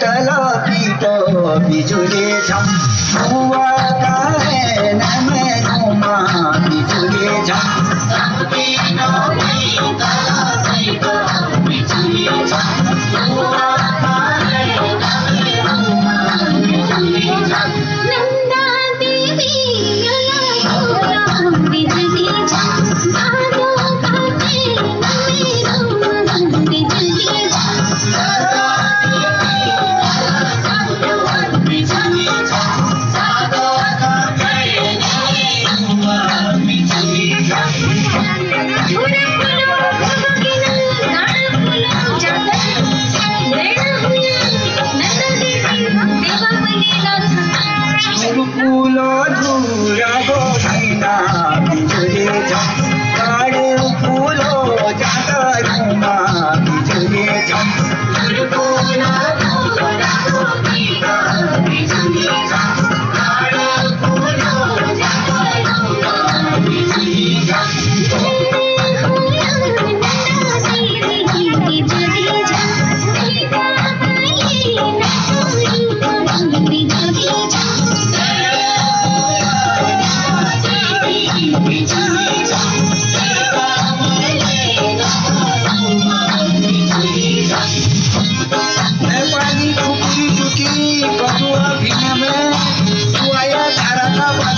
तला की तो बिजुले झम हुआ का है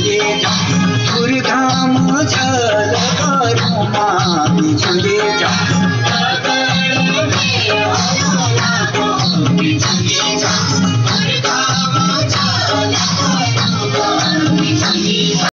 झुलेजा पुरधाम झल करुमा झुलेजा झुलेजा